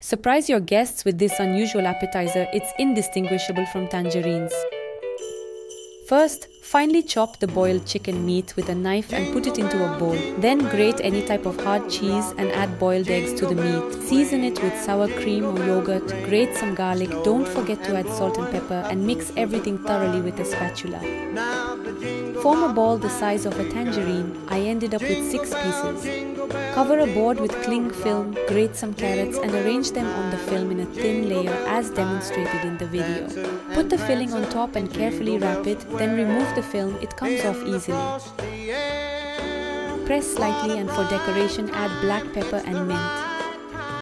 Surprise your guests with this unusual appetizer, it's indistinguishable from tangerines. First, finely chop the boiled chicken meat with a knife and put it into a bowl. Then grate any type of hard cheese and add boiled eggs to the meat. Season it with sour cream or yogurt, grate some garlic, don't forget to add salt and pepper and mix everything thoroughly with a spatula. Form a ball the size of a tangerine. I ended up with 6 pieces. Cover a board with cling film, grate some carrots and arrange them on the film in a thin layer as demonstrated in the video. Put the filling on top and carefully wrap it, then remove the film, it comes off easily. Press slightly and for decoration add black pepper and mint.